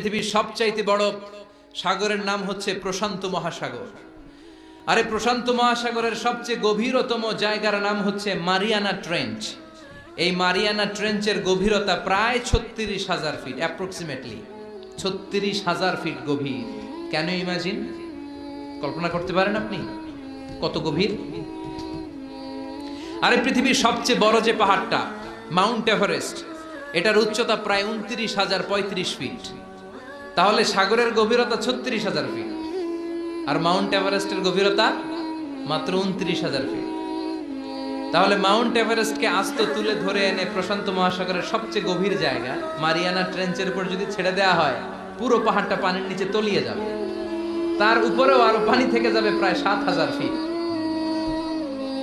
পৃথিবীর সবচাইতে বড় সাগরের নাম হচ্ছে প্রশান্ত মহাসাগর। আরে প্রশান্ত মহাসাগরের সবচেয়ে গভীরতম জায়গার নাম হচ্ছে মারিয়ানা ট্রেঞ্চ। এই মারিয়ানা ট্রেঞ্চের গভীরতা প্রায় ছত্রিশ হাজার ফিট অ্যাপ্রক্সিমেটলি ছত্রিশ হাজার ফিট গভীর। কেন ইমাজিন কল্পনা করতে পারেন আপনি? কত গভীর? আরে পৃথিবীর সবচেয়ে বড় যে পাহাড়টা, মাউন্ট এভারেস্ট, এটার উচ্চতা প্রায় উনত্রিশ হাজার পঁয়ত্রিশ ফিট। তাহলে সাগরের গভীরতা ছত্রিশ হাজার ফিট আর মাউন্ট এভারেস্টের গভীরতা মাত্র উনত্রিশ হাজার ফিট তাহলে মাউন্ট এভারেস্টকে আস্ত তুলে ধরে এনে প্রশান্ত মহাসাগরের সবচেয়ে গভীর জায়গা, মারিয়ানা ট্রেঞ্চের উপর যদি ছেড়ে দেওয়া হয়, পুরো পাহাড়টা পানির নিচে তলিয়ে যাবে। তার উপরেও আরও পানি থেকে যাবে প্রায় সাত হাজার ফিট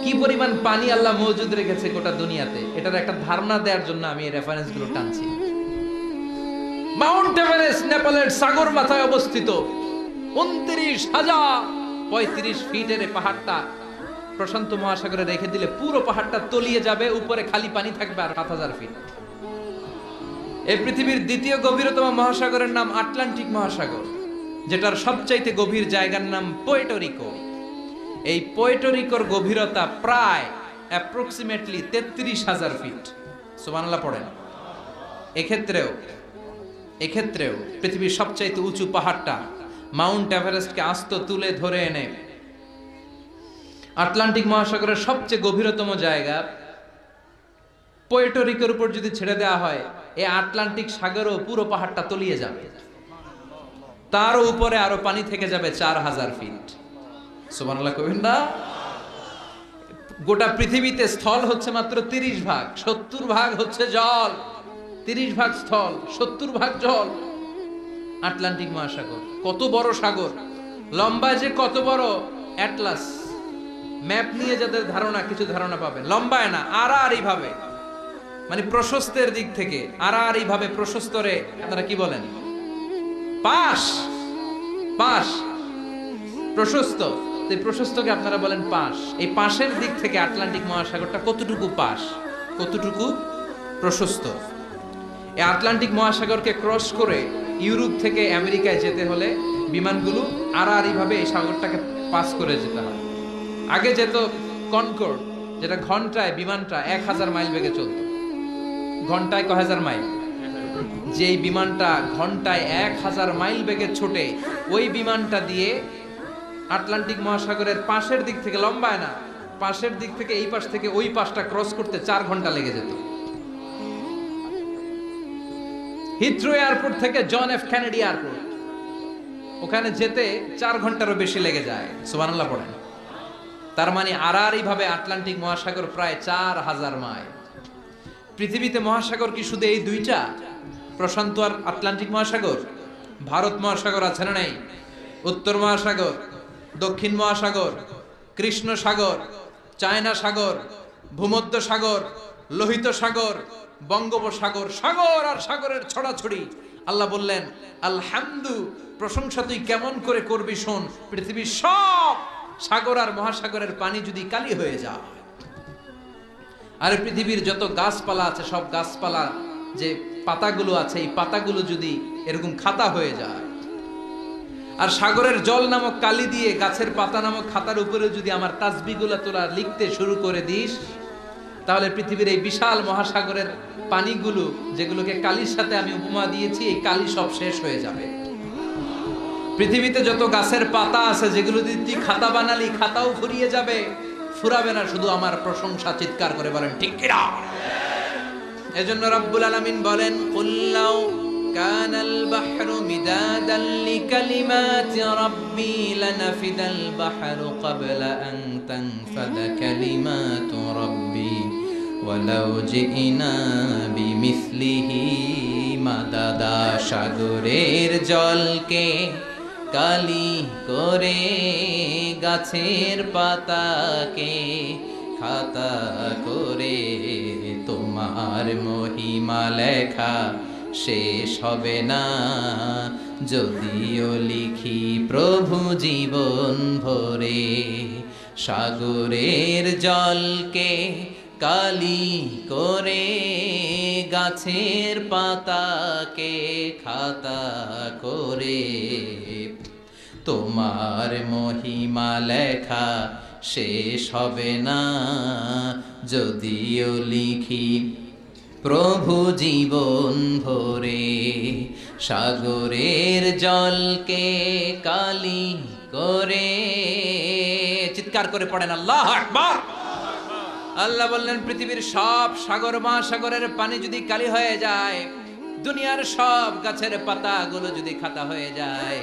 কি পরিমাণ পানি আল্লাহ মজুদ রেখেছে গোটা দুনিয়াতে, এটার একটা ধারণা দেওয়ার জন্য আমি এই রেফারেন্সগুলো টানছি। মাউন্ট এভারেস্ট নেপালের সাগর মাথায় অবস্থিত। উনত্রিশ হাজার পঁয়ত্রিশ ফিটের পাহাড়টা প্রশান্ত মহাসাগরে রেখে দিলে পুরো পাহাড়টা তলিয়ে যাবে, উপরে খালি পানি থাকবে আর সাত হাজার ফিট। এই পৃথিবীর দ্বিতীয় গভীরতম মহাসাগরের নাম আটলান্টিক মহাসাগর, যেটার সবচাইতে গভীর জায়গার নাম পোয়েটোরিকো এই পোয়েটোরিকোর গভীরতা প্রায় অ্যাপ্রক্সিমেটলি তেত্রিশ হাজার ফিট। সুবানাল্লাহ পড়েন। এক্ষেত্রেও এক্ষেত্রেও পৃথিবীর সবচাইতে উঁচু পাহাড়টা মাউন্ট এভারেস্টকে আস্ত তুলে ধরে এনে আটলান্টিক মহাসাগরের সবচেয়ে গভীরতম জায়গা পোয়েটোরিকের উপর যদি ছেড়ে দেওয়া হয় এই আটলান্টিক সাগরও পুরো পাহাড়টা তলিয়ে যাবে। তারও উপরে আরও পানি থেকে যাবে চার হাজার ফিট। না গোটা পৃথিবীতে স্থল হচ্ছে মাত্র তিরিশ ভাগ, সত্তর ভাগ হচ্ছে জল। তিরিশ ভাগ স্থল, সত্তর ভাগ জল। আটলান্টিক মহাসাগর, কত বড় সাগর? লম্বা যে কত বড়? অ্যাটলাস। ম্যাপ নিয়ে যাদের ধারণা, কিছু ধারণা পাবেন লম্বায় না, আড়াআড়ি ভাবে। মানে প্রশস্তের দিক থেকে আর আড়াআড়ি ভাবে প্রশস্তরে, আপনারা কি বলেন? পাশ! পাশ! প্রশস্ত। এই প্রশস্তকে আপনারা বলেন পাশ। এই পাশের দিক থেকে আটলান্টিক মহাসাগরটা কতটুকু পাশ? কতটুকু প্রশস্ত? এই আটলান্টিক মহাসাগরকে ক্রস করে ইউরোপ থেকে আমেরিকায় যেতে হলে বিমানগুলো আড়াআড়িভাবে এই সাগরটাকে পাস করে যেতে হয়। আগে যেত কনকোর্ড, যেটা ঘন্টায়, বিমানটা এক হাজার মাইল বেগে চলত। ঘন্টায় ক হাজার মাইল? যেই বিমানটা ঘন্টায় এক হাজার মাইল বেগে ছোটে, ওই বিমানটা দিয়ে আটলান্টিক মহাসাগরের পাশের দিক থেকে লম্বায় না, পাশের দিক থেকে এই পাশ থেকে ওই পাশটা ক্রস করতে চার ঘণ্টা লেগে যেত। হিথ্রো এয়ারপোর্ট থেকে জন এফ ক্যানেডি এয়ারপোর্ট। ওখানে যেতে চার ঘন্টারও বেশি লেগে যায়। সুবহানাল্লাহ পড়েন। তার মানে আড়াআড়ি ভাবে আটলান্টিক মহাসাগর প্রায় চার হাজার মাইল। পৃথিবীতে মহাসাগর কি শুধু এই দুইটা? প্রশান্ত আর আটলান্টিক মহাসাগর? ভারত মহাসাগর আছে না নাই? উত্তর মহাসাগর, দক্ষিণ মহাসাগর কৃষ্ণ সাগর চায়না সাগর ভূমধ্য সাগর লোহিত সাগর বঙ্গোপসাগর, সাগর আর সাগরের ছড়াছড়ি। আল্লাহ বললেন, আলহামদু, প্রশংসা তুই কেমন করে করবি শোন, পৃথিবীর সব সাগর আর মহাসাগরের পানি যদি কালি হয়ে যায়। আর পৃথিবীর যত গাছপালা আছে, সব গাছপালা যে পাতাগুলো আছে, এই পাতাগুলো যদি এরকম খাতা হয়ে যায়। আর সাগরের জল নামক কালি দিয়ে গাছের পাতা নামক খাতার উপরে যদি আমার তাসবিগুলো তোরা লিখতে শুরু করে দিস তাহলে পৃথিবীর এই বিশাল মহাসাগরের পানিগুলো, যেগুলোকে কালির সাথে আমি উপমা দিয়েছি, এই কালি সব শেষ হয়ে যাবে। পৃথিবীতে যত গাছের পাতা আছে, যেগুলো দিয়ে তুই খাতা বানালি, খাতাও ফুরিয়ে যাবে। ফুরাবে না, শুধু আমার প্রশংসা চিৎকার করে বলেন, ঠিক কিনা এজন্য রব্বুল আলমিন বলেন কুল্লাউ كان البحر مدادا لكلمات ربي لنفد البحر قبل أن تنفذ كلمات ربي ولو جئنا بمثله مددا সাগরের জলকে কালি করে গাছের পাতাকে খাতা করে তোমার মহিমা লেখা শেষ হবে না। যদিও লিখি প্রভু জীবন ভরে, সাগরের জলকে কালি করে, গাছের পাতাকে খাতা করে। তোমার মহিমা লেখা শেষ হবে না। যদিও লিখি প্রভু জীবন ভরে সাগরের জলকে কালি করে। চিৎকার করে পড়েন, আল্লাহ আকবার। আল্লাহ বললেন, পৃথিবীর সব সাগর মহাসাগরের পানি যদি কালি হয়ে যায়, দুনিয়ার সব গাছের পাতাগুলো যদি খাতা হয়ে যায়,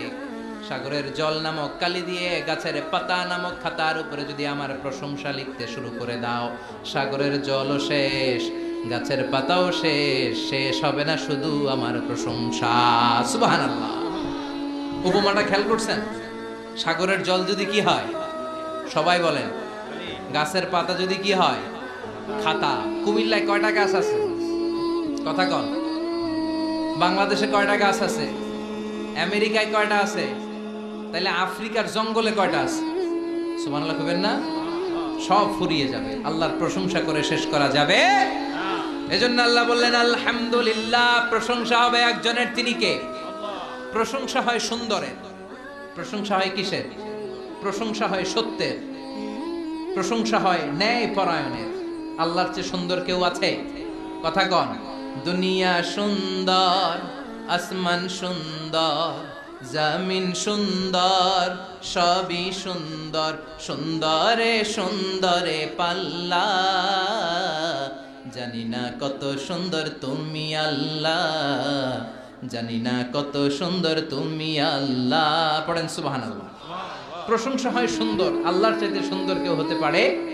সাগরের জল নামক কালি দিয়ে গাছের পাতা নামক খাতার উপরে যদি আমার প্রশংসা লিখতে শুরু করে দাও, সাগরের জলও শেষ গাছের পাতাও শেষ শেষ হবে না শুধু আমার প্রশংসা। সুবহানাল্লাহ। উপমাটা খেয়াল করছেন? সাগরের জল যদি কি হয়? সবাই বলেন, গাছের পাতা যদি কি হয়? খাতা। কুমিল্লায় কয়টা গাছ আছে? কথা কন। বাংলাদেশে কয়টা গাছ আছে? আমেরিকায় কয়টা আছে? তাহলে আফ্রিকার জঙ্গলে কয়টা আছে? সুবহানাল্লাহ কইবেন না? সব ফুরিয়ে যাবে। আল্লাহর প্রশংসা করে শেষ করা যাবে। এজন্য আল্লাহ বললেন, আলহামদুলিল্লাহ, প্রশংসা হবে একজনের, তিনি কে? প্রশংসা হয় সুন্দরের, প্রশংসা হয় কিসের? প্রশংসা হয় সত্যের, প্রশংসা হয় ন্যায় পরায়ণের আল্লাহর চেয়ে সুন্দর কেউ আছে? কথা কন, দুনিয়া সুন্দর, আসমান সুন্দর, জামিন সুন্দর, সবই সুন্দর, সুন্দরে সুন্দরে পাল্লা জানি না কত সুন্দর তুমি আল্লাহ। জানি না কত সুন্দর তুমি আল্লাহ। পড়েন সুবহানাল্লাহ। প্রশংসা হয় সুন্দর, আল্লাহর চাইতে সুন্দর কেউ হতে পারে